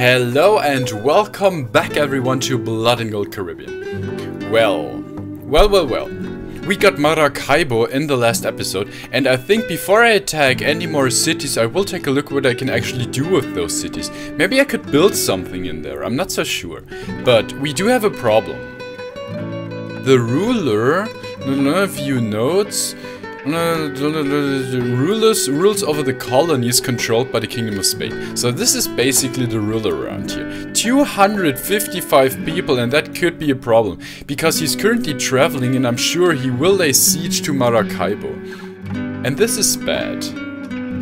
Hello and welcome back everyone to Blood and Gold Caribbean. Well, well, well, well. We got Maracaibo in the last episode and I think before I attack any more cities I will take a look what I can actually do with those cities. Maybe I could build something in there, I'm not so sure. But we do have a problem. The ruler, no, view notes, the rulers rules over the colonies controlled by the Kingdom of Spain. So this is basically the ruler around here. 255 people and that could be a problem. Because he's currently traveling and I'm sure he will lay siege to Maracaibo. And this is bad.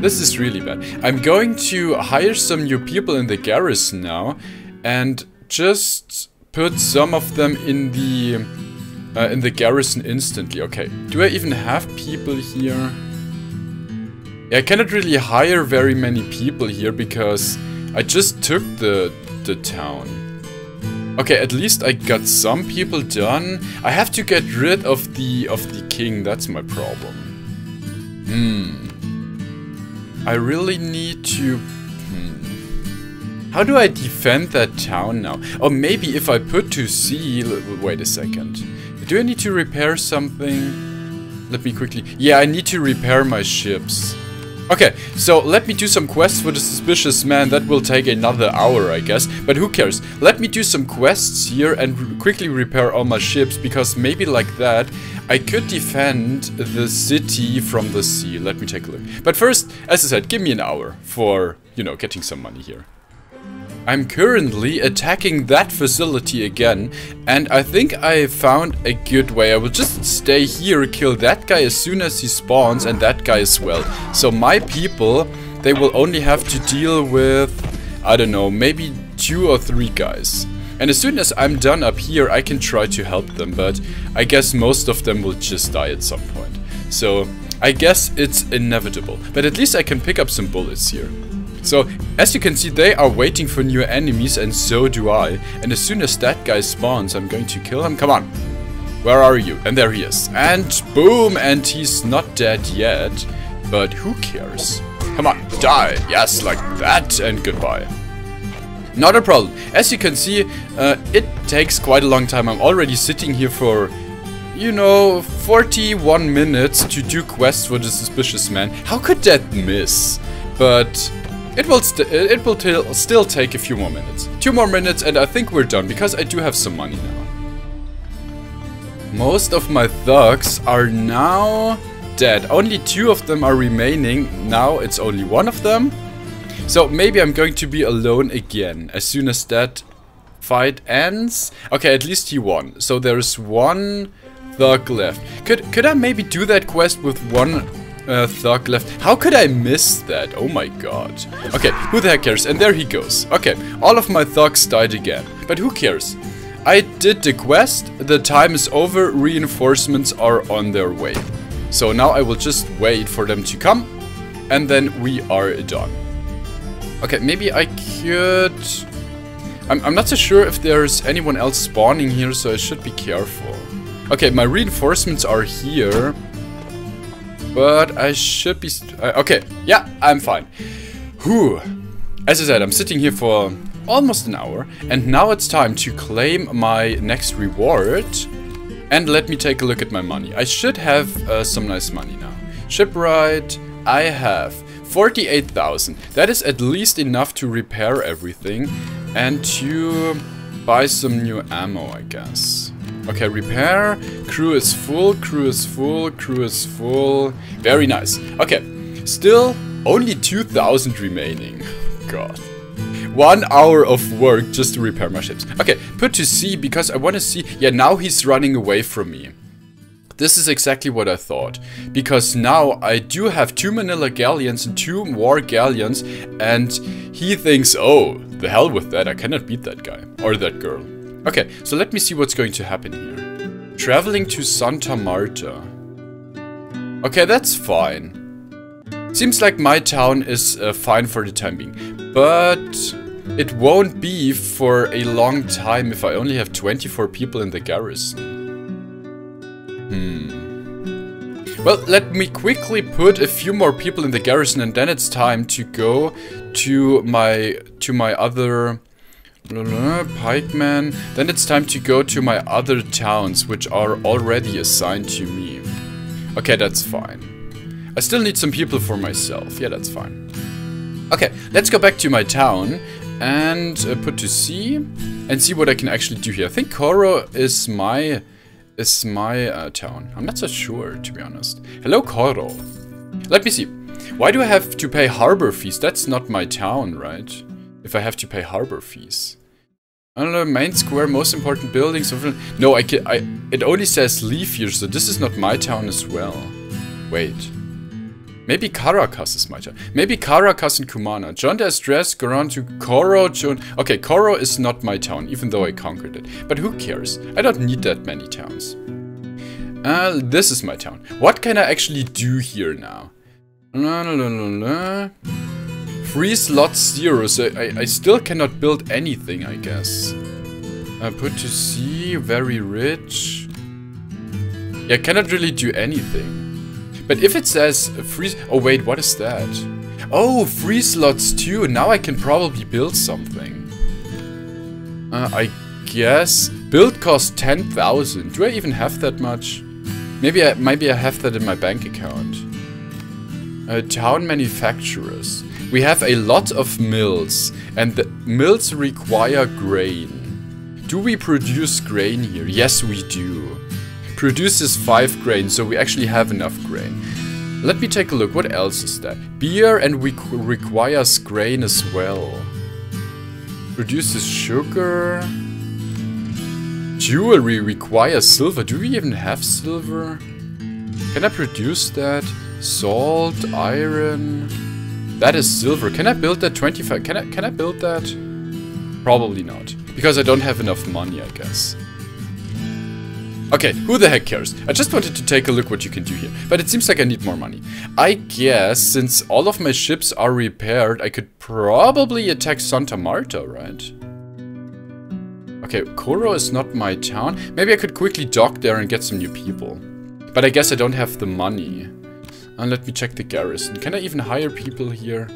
This is really bad. I'm going to hire some new people in the garrison now. And just put some of them in the uh, in the garrison instantly. Okay, do I even have people here? Yeah, I cannot really hire very many people here because I just took the, the town. Okay, at least I got some people done. I have to get rid of the of the king, that's my problem. Hmm. I really need to... Hmm. How do I defend that town now? Or maybe if I put to sea... Wait a second. Do I need to repair something? Let me quickly... Yeah, I need to repair my ships. Okay, so let me do some quests for the suspicious man. That will take another hour, I guess. But who cares? Let me do some quests here and quickly repair all my ships. Because maybe like that, I could defend the city from the sea. Let me take a look. But first, as I said, give me an hour for, you know, getting some money here. I'm currently attacking that facility again, and I think I found a good way. I will just stay here, kill that guy as soon as he spawns, and that guy as well. So my people, they will only have to deal with, I don't know, maybe two or three guys. And as soon as I'm done up here, I can try to help them, but I guess most of them will just die at some point. So I guess it's inevitable, but at least I can pick up some bullets here. So, as you can see, they are waiting for new enemies, and so do I. And as soon as that guy spawns, I'm going to kill him. Come on. Where are you? And there he is. And boom! And he's not dead yet. But who cares? Come on, die! Yes, like that, and goodbye. Not a problem. As you can see, uh, it takes quite a long time. I'm already sitting here for, you know, 41 minutes to do quests for the suspicious man. How could that miss? But it will uh, it will still take a few more minutes. Two more minutes and I think we're done because I do have some money now. Most of my thugs are now dead. Only two of them are remaining. Now it's only one of them. So maybe I'm going to be alone again as soon as that fight ends. Okay, at least he won. So there's one thug left. Could could I maybe do that quest with one uh, thug left. How could I miss that? Oh my god. Okay, who the heck cares? And there he goes. Okay, all of my thugs died again. But who cares? I did the quest, the time is over, reinforcements are on their way. So now I will just wait for them to come, and then we are done. Okay, maybe I could... I'm, I'm not so sure if there's anyone else spawning here, so I should be careful. Okay, my reinforcements are here. But I should be... Uh, okay, yeah, I'm fine. Whew. As I said, I'm sitting here for almost an hour. And now it's time to claim my next reward. And let me take a look at my money. I should have uh, some nice money now. Shipwright, I have 48,000. That is at least enough to repair everything. And to buy some new ammo, I guess. Okay, repair. Crew is full, crew is full, crew is full. Very nice. Okay, still only 2,000 remaining. God. One hour of work just to repair my ships. Okay, put to sea because I want to see... Yeah, now he's running away from me. This is exactly what I thought. Because now I do have two Manila galleons and two war galleons. And he thinks, oh, the hell with that. I cannot beat that guy. Or that girl. Okay, so let me see what's going to happen here. Traveling to Santa Marta. Okay, that's fine. Seems like my town is uh, fine for the time being. But it won't be for a long time if I only have 24 people in the garrison. Hmm. Well, let me quickly put a few more people in the garrison and then it's time to go to my to my other Pikeman. Then it's time to go to my other towns, which are already assigned to me. Okay, that's fine. I still need some people for myself. Yeah, that's fine. Okay, let's go back to my town and uh, put to sea and see what I can actually do here. I think Coro is my is my uh, town. I'm not so sure, to be honest. Hello, Coro. Let me see. Why do I have to pay harbor fees? That's not my town, right? If I have to pay harbor fees. I don't know, main square, most important buildings. No, I can, I, it only says leave here, so this is not my town as well. Wait. Maybe Caracas is my town. Maybe Caracas and Cumana. John de Estrés, Goran to Coro, John... Okay, Coro is not my town, even though I conquered it. But who cares? I don't need that many towns. Uh, this is my town. What can I actually do here now? La, la, la, la, Free slots zero, so I, I still cannot build anything, I guess. I put to sea, very rich. Yeah, cannot really do anything. But if it says free... Oh, wait, what is that? Oh, free slots too. Now I can probably build something. Uh, I guess... Build cost 10,000. Do I even have that much? Maybe I, maybe I have that in my bank account. Uh, town manufacturers. We have a lot of mills. And the mills require grain. Do we produce grain here? Yes, we do produces 5 grain, so we actually have enough grain. Let me take a look, what else is there? Beer and we requires grain as well. Produces sugar. Jewelry requires silver. Do we even have silver? Can I produce that? Salt, iron. That is silver. Can I build that 25? Can I can I build that? Probably not. Because I don't have enough money, I guess. Okay, who the heck cares? I just wanted to take a look what you can do here. But it seems like I need more money. I guess, since all of my ships are repaired, I could probably attack Santa Marta, right? Okay, Coro is not my town. Maybe I could quickly dock there and get some new people. But I guess I don't have the money. And let me check the garrison. Can I even hire people here?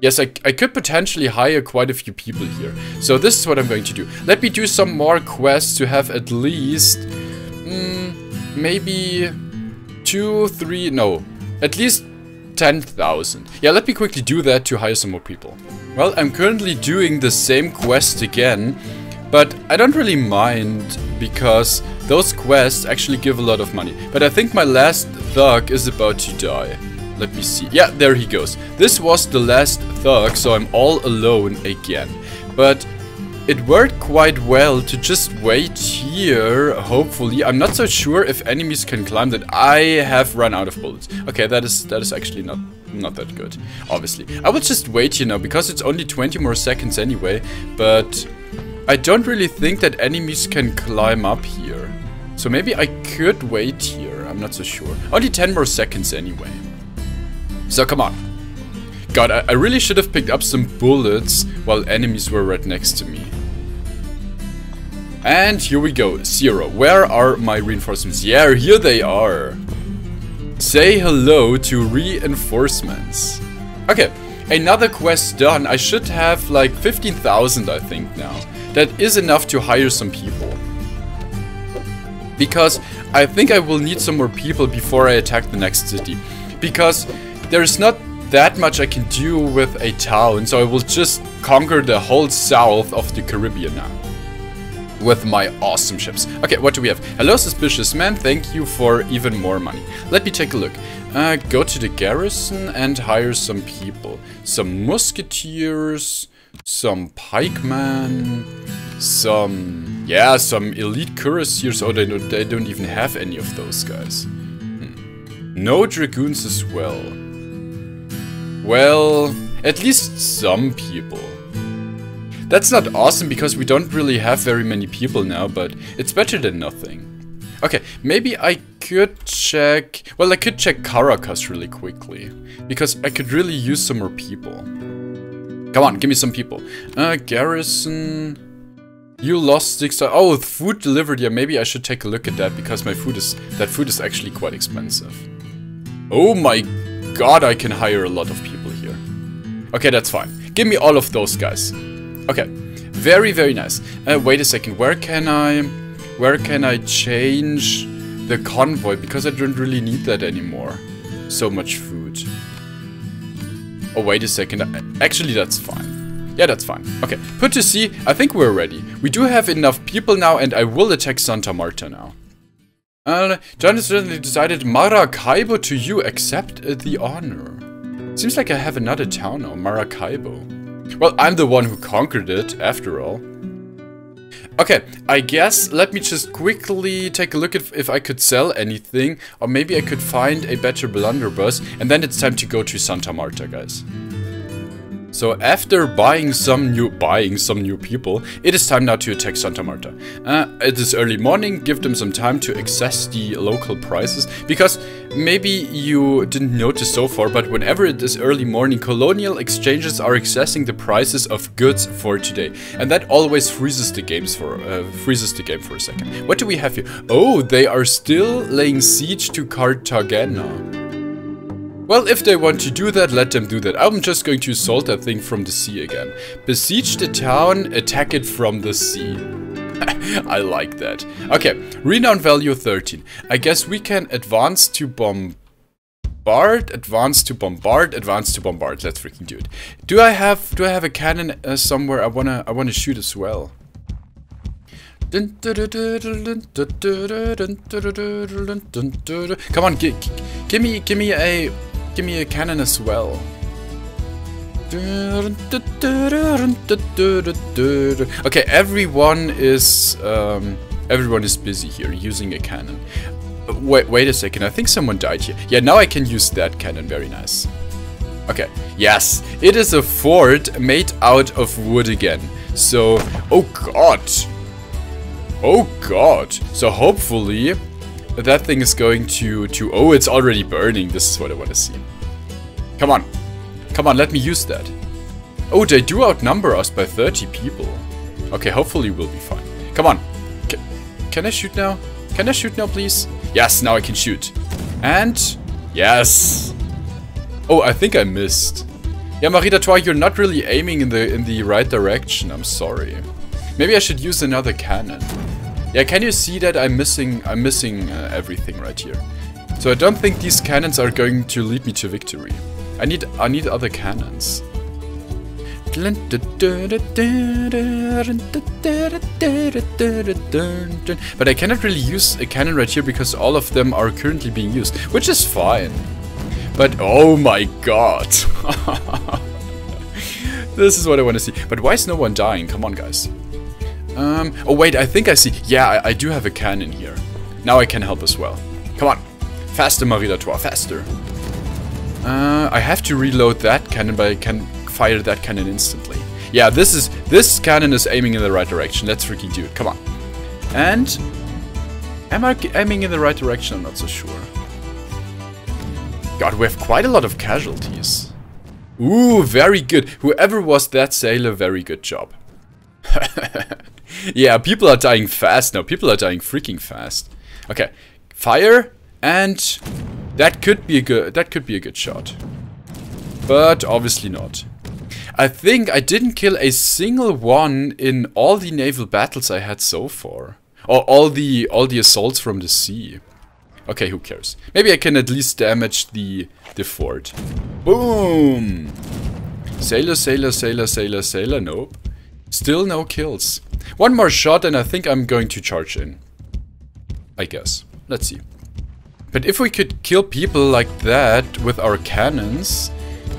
Yes, I, I could potentially hire quite a few people here. So this is what I'm going to do. Let me do some more quests to have at least mm, maybe two, three, no, at least 10,000. Yeah, let me quickly do that to hire some more people. Well, I'm currently doing the same quest again, but I don't really mind because those quests actually give a lot of money. But I think my last thug is about to die. Let me see. Yeah, there he goes. This was the last thug, so I'm all alone again. But it worked quite well to just wait here, hopefully. I'm not so sure if enemies can climb that. I have run out of bullets. Okay, that is that is actually not not that good, obviously. I will just wait you know, because it's only 20 more seconds anyway, but I don't really think that enemies can climb up here. So maybe I could wait here, I'm not so sure. Only 10 more seconds anyway. So come on. God, I, I really should have picked up some bullets while enemies were right next to me. And here we go, Zero. Where are my reinforcements? Yeah, here they are. Say hello to reinforcements. Okay, another quest done. I should have like 15,000 I think now. That is enough to hire some people. Because I think I will need some more people before I attack the next city. Because there's not that much I can do with a town, so I will just conquer the whole south of the Caribbean now with my awesome ships. Okay, what do we have? Hello, suspicious man. Thank you for even more money. Let me take a look. Uh, go to the garrison and hire some people. Some musketeers, some pikemen, some... Yeah, some elite cuirassiers. Oh, they don't, they don't even have any of those guys. Hmm. No dragoons as well. Well, at least some people. That's not awesome because we don't really have very many people now, but it's better than nothing. Okay, maybe I could check... Well, I could check Caracas really quickly. Because I could really use some more people. Come on, give me some people. Uh, Garrison... You lost six... Oh, food delivered. Yeah, maybe I should take a look at that because my food is... That food is actually quite expensive. Oh my god, I can hire a lot of people here. Okay, that's fine. Give me all of those guys. Okay. Very, very nice. Uh, wait a second. Where can I... Where can I change the convoy? Because I don't really need that anymore. So much food. Oh, wait a second. Actually, that's fine. Yeah, that's fine. Okay, put to sea. I think we're ready. We do have enough people now, and I will attack Santa Marta now. Uh, John has certainly decided Maracaibo to you, accept uh, the honor. Seems like I have another town now, Maracaibo. Well, I'm the one who conquered it, after all. Okay, I guess let me just quickly take a look at if I could sell anything, or maybe I could find a better blunderbuss, and then it's time to go to Santa Marta, guys. So after buying some new buying some new people, it is time now to attack Santa Marta. Uh, it is early morning, give them some time to access the local prices, because maybe you didn't notice so far, but whenever it is early morning, colonial exchanges are accessing the prices of goods for today, and that always freezes the games for uh, freezes the game for a second. What do we have here? Oh, they are still laying siege to Cartagena. Well, if they want to do that, let them do that. I'm just going to assault that thing from the sea again. Besiege the town, attack it from the sea. I like that. Okay, renown value 13. I guess we can advance to bombard, advance to bombard, advance to bombard. Let's freaking do it. Do I have do I have a cannon uh, somewhere I wanna I wanna shoot as well? Come on, give me give me a give me a cannon as well. Okay, everyone is um, everyone is busy here using a cannon. Wait, wait a second. I think someone died here. Yeah, now I can use that cannon. Very nice. Okay. Yes, it is a fort made out of wood again. So, oh god. Oh god. So hopefully that thing is going to, to... Oh, it's already burning. This is what I want to see. Come on. Come on, let me use that. Oh, they do outnumber us by 30 people. Okay, hopefully we'll be fine. Come on. C can I shoot now? Can I shoot now, please? Yes, now I can shoot. And... Yes! Oh, I think I missed. Yeah, Marita Toa, you're not really aiming in the in the right direction. I'm sorry. Maybe I should use another cannon. Yeah, can you see that I'm missing I'm missing uh, everything right here. So I don't think these cannons are going to lead me to victory. I need I need other cannons. But I cannot really use a cannon right here because all of them are currently being used, which is fine. But oh my god. this is what I want to see. But why is no one dying? Come on, guys. Um, oh wait, I think I see. Yeah, I, I, do have a cannon here. Now I can help as well. Come on. Faster, Marie faster. Uh, I have to reload that cannon, but I can fire that cannon instantly. Yeah, this is this cannon is aiming in the right direction. Let's freaking do it. Come on. And am I aiming in the right direction? I'm not so sure. God, we have quite a lot of casualties. Ooh, very good. Whoever was that sailor, very good job. yeah, people are dying fast now. People are dying freaking fast. Okay, fire, and that could be a good. That could be a good shot, but obviously not. I think I didn't kill a single one in all the naval battles I had so far, or all the all the assaults from the sea. Okay, who cares? Maybe I can at least damage the the fort. Boom! Sailor, sailor, sailor, sailor, sailor. Nope. Still no kills. One more shot and I think I'm going to charge in. I guess. Let's see. But if we could kill people like that with our cannons,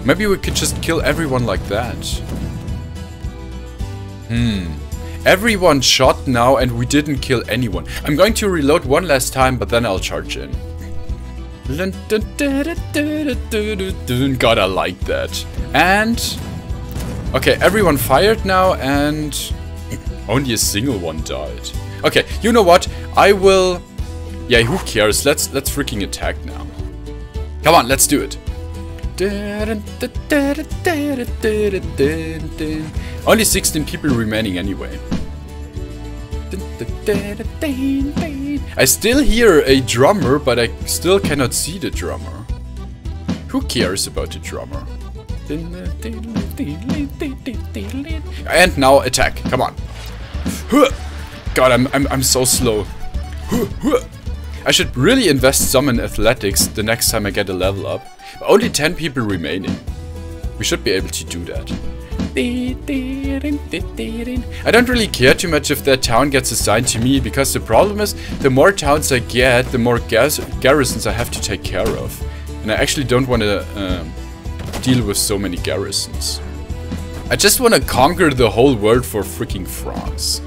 maybe we could just kill everyone like that. Hmm. Everyone shot now and we didn't kill anyone. I'm going to reload one last time, but then I'll charge in. God, I like that. And... Okay, everyone fired now and... Only a single one died. Okay, you know what? I will... Yeah, who cares? Let's let's freaking attack now. Come on, let's do it. Only 16 people remaining anyway. I still hear a drummer, but I still cannot see the drummer. Who cares about the drummer? And now attack. Come on. God, I'm, I'm, I'm so slow. I should really invest some in athletics the next time I get a level up. Only 10 people remaining. We should be able to do that. I don't really care too much if that town gets assigned to me, because the problem is, the more towns I get, the more garrisons I have to take care of. And I actually don't want to um, deal with so many garrisons. I just want to conquer the whole world for freaking France.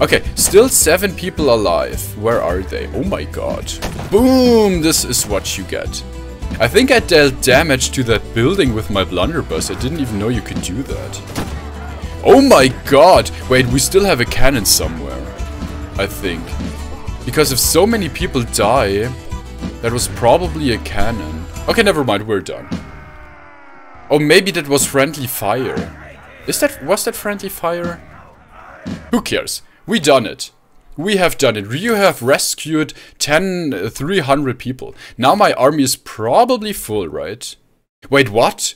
Okay, still seven people alive. Where are they? Oh my god. Boom! This is what you get. I think I dealt damage to that building with my blunderbuss. I didn't even know you could do that. Oh my god! Wait, we still have a cannon somewhere. I think. Because if so many people die, that was probably a cannon. Okay, never mind, we're done. Oh, maybe that was friendly fire. Is that, was that friendly fire? Who cares? We done it. We have done it. You have rescued 10, 300 people. Now my army is probably full, right? Wait, what?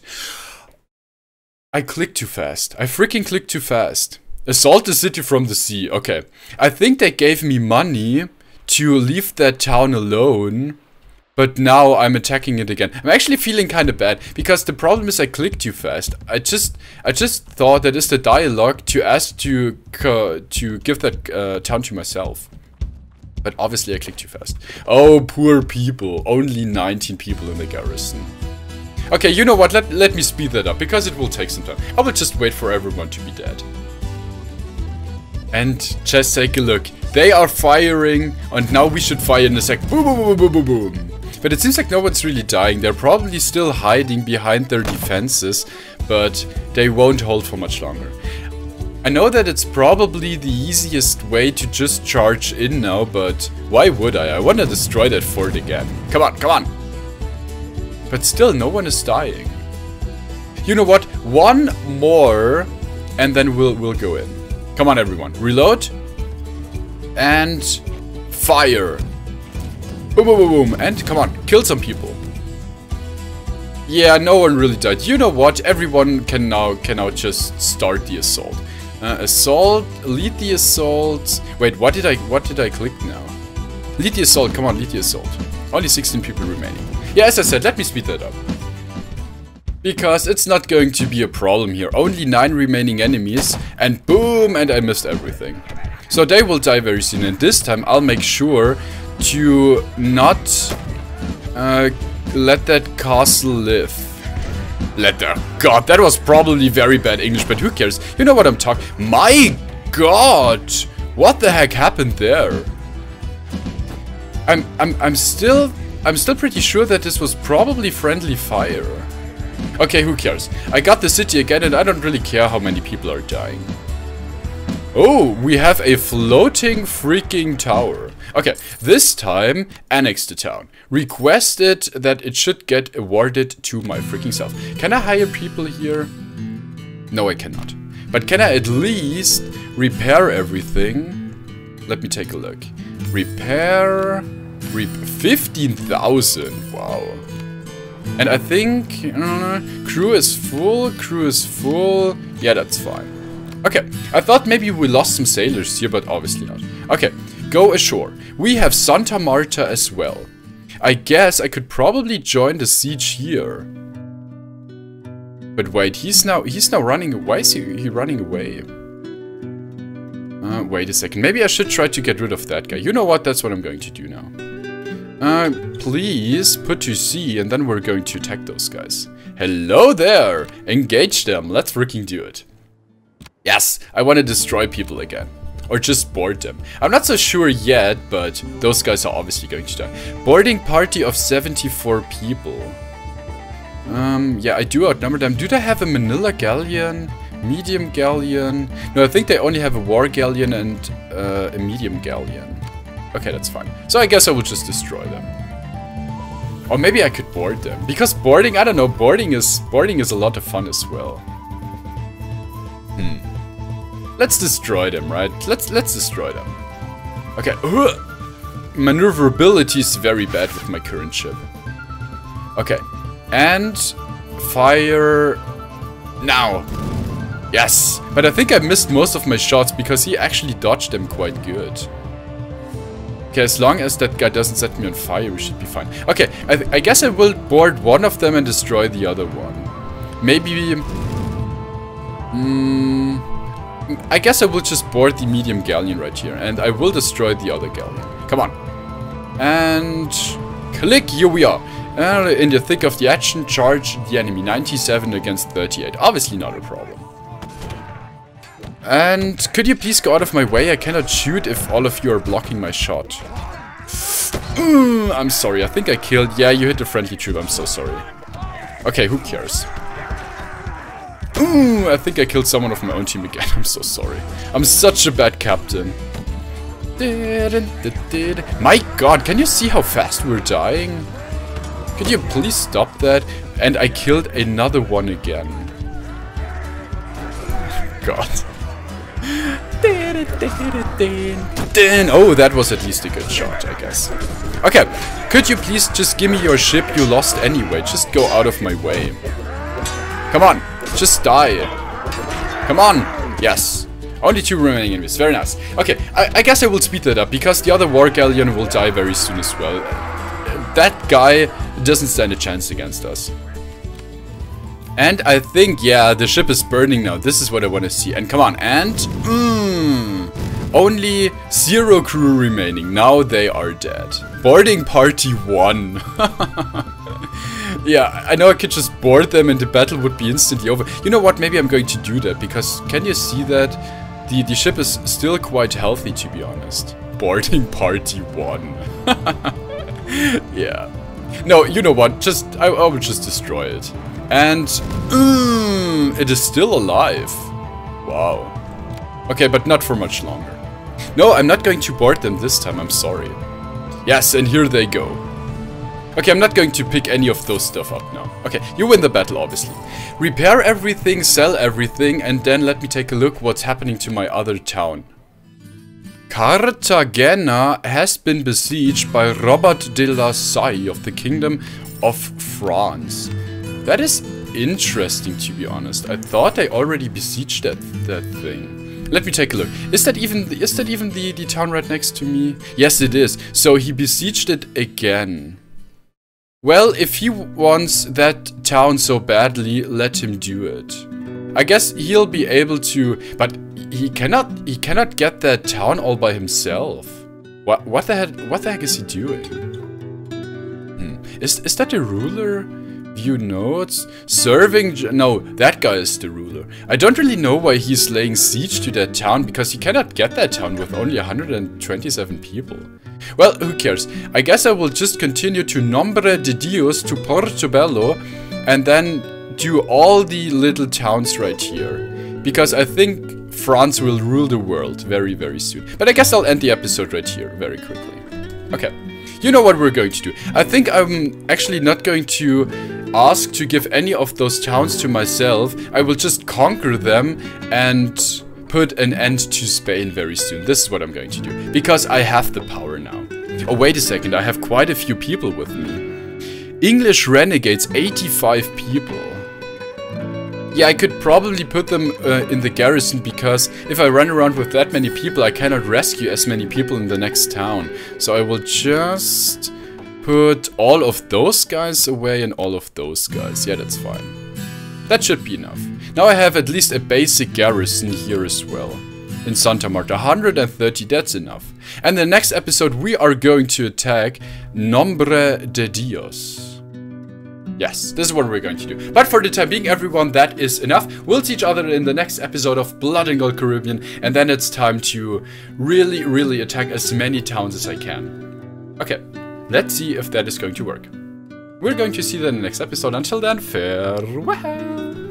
I clicked too fast. I freaking clicked too fast. Assault the city from the sea. Okay. I think they gave me money to leave that town alone but now I'm attacking it again. I'm actually feeling kind of bad because the problem is I clicked too fast. I just I just thought that is the dialogue to ask to uh, to give that uh, town to myself. But obviously I clicked too fast. Oh, poor people. Only 19 people in the garrison. Okay, you know what? Let, let me speed that up because it will take some time. I will just wait for everyone to be dead. And just take a look. They are firing and now we should fire in a sec. Boom, boom, boom, boom, boom, boom. But it seems like no one's really dying. They're probably still hiding behind their defenses, but they won't hold for much longer. I know that it's probably the easiest way to just charge in now, but why would I? I want to destroy that fort again. Come on, come on! But still, no one is dying. You know what? One more, and then we'll, we'll go in. Come on, everyone. Reload. And fire. Boom, boom, boom, boom. And come on, kill some people. Yeah, no one really died. You know what? Everyone can now can now just start the assault. Uh, assault, lead the assault. Wait, what did I what did I click now? Lead the assault. Come on, lead the assault. Only 16 people remaining. Yeah, as I said, let me speed that up. Because it's not going to be a problem here. Only 9 remaining enemies. And boom, and I missed everything. So they will die very soon. And this time I'll make sure to not uh, let that castle live. Let the god, that was probably very bad English, but who cares? You know what I'm talking. My god, what the heck happened there? I'm I'm I'm still I'm still pretty sure that this was probably friendly fire. Okay, who cares? I got the city again and I don't really care how many people are dying. Oh, we have a floating freaking tower. Okay, this time, annex the town. Requested that it should get awarded to my freaking self. Can I hire people here? No, I cannot. But can I at least repair everything? Let me take a look. Repair... Re 15,000. Wow. And I think... Uh, crew is full, crew is full. Yeah, that's fine. Okay, I thought maybe we lost some sailors here, but obviously not. Okay, go ashore. We have Santa Marta as well. I guess I could probably join the siege here. But wait, he's now he's now running. Why is he, he running away? Uh, wait a second. Maybe I should try to get rid of that guy. You know what? That's what I'm going to do now. Uh, please put to sea, and then we're going to attack those guys. Hello there! Engage them. Let's freaking do it. Yes, I want to destroy people again. Or just board them. I'm not so sure yet, but those guys are obviously going to die. Boarding party of 74 people. Um, yeah, I do outnumber them. Do they have a Manila galleon? Medium galleon? No, I think they only have a war galleon and uh, a medium galleon. Okay, that's fine. So I guess I will just destroy them. Or maybe I could board them. Because boarding, I don't know, boarding is boarding is a lot of fun as well. Hmm. Let's destroy them, right? Let's let's destroy them. Okay. Maneuverability is very bad with my current ship. Okay. And fire now. Yes, but I think I missed most of my shots because he actually dodged them quite good. Okay, as long as that guy doesn't set me on fire, we should be fine. Okay, I, I guess I will board one of them and destroy the other one. Maybe... Mm, I guess I will just board the medium galleon right here, and I will destroy the other galleon. Come on. And... Click, here we are. Uh, in the thick of the action, charge the enemy. 97 against 38. Obviously not a problem. And could you please go out of my way? I cannot shoot if all of you are blocking my shot. Mm, I'm sorry, I think I killed... Yeah, you hit a friendly troop, I'm so sorry. Okay, who cares? I think I killed someone of my own team again, I'm so sorry. I'm such a bad captain. My god, can you see how fast we're dying? Could you please stop that? And I killed another one again. God. Oh, that was at least a good shot, I guess. Okay, could you please just give me your ship you lost anyway? Just go out of my way. Come on, just die. Come on. Yes. Only two remaining enemies. Very nice. Okay, I, I guess I will speed that up because the other War Galleon will die very soon as well. That guy doesn't stand a chance against us. And I think, yeah, the ship is burning now. This is what I want to see. And come on, and... Mm, only zero crew remaining. Now they are dead. Boarding party one. yeah, I know I could just board them and the battle would be instantly over. You know what, maybe I'm going to do that. Because can you see that? The, the ship is still quite healthy, to be honest. Boarding party one. yeah. No, you know what? Just I, I will just destroy it. And mm, it is still alive. Wow. Okay, but not for much longer. No, I'm not going to board them this time, I'm sorry. Yes, and here they go. Okay, I'm not going to pick any of those stuff up now. Okay, you win the battle, obviously. Repair everything, sell everything, and then let me take a look what's happening to my other town. Cartagena has been besieged by Robert de la Salle of the Kingdom of France. That is interesting, to be honest. I thought I already besieged that that thing. Let me take a look. Is that even is that even the the town right next to me? Yes, it is. So he besieged it again. Well, if he wants that town so badly, let him do it. I guess he'll be able to, but he cannot he cannot get that town all by himself. What what the heck what the heck is he doing? Hmm. Is is that the ruler? View notes? Serving... No, that guy is the ruler. I don't really know why he's laying siege to that town, because he cannot get that town with only 127 people. Well, who cares? I guess I will just continue to Nombre de Dios to Portobello, and then do all the little towns right here. Because I think France will rule the world very, very soon. But I guess I'll end the episode right here very quickly. Okay. You know what we're going to do. I think I'm actually not going to ask to give any of those towns to myself. I will just conquer them and put an end to Spain very soon. This is what I'm going to do. Because I have the power now. Oh, wait a second. I have quite a few people with me. English renegades, 85 people. Yeah, I could probably put them uh, in the garrison because if I run around with that many people, I cannot rescue as many people in the next town. So I will just put all of those guys away and all of those guys. Yeah, that's fine. That should be enough. Now I have at least a basic garrison here as well. In Santa Marta, 130, that's enough. And the next episode we are going to attack Nombre de Dios. Yes, this is what we're going to do. But for the time being, everyone, that is enough. We'll see each other in the next episode of Blood and Gold Caribbean, and then it's time to really, really attack as many towns as I can. Okay, let's see if that is going to work. We're going to see that in the next episode. Until then, farewell!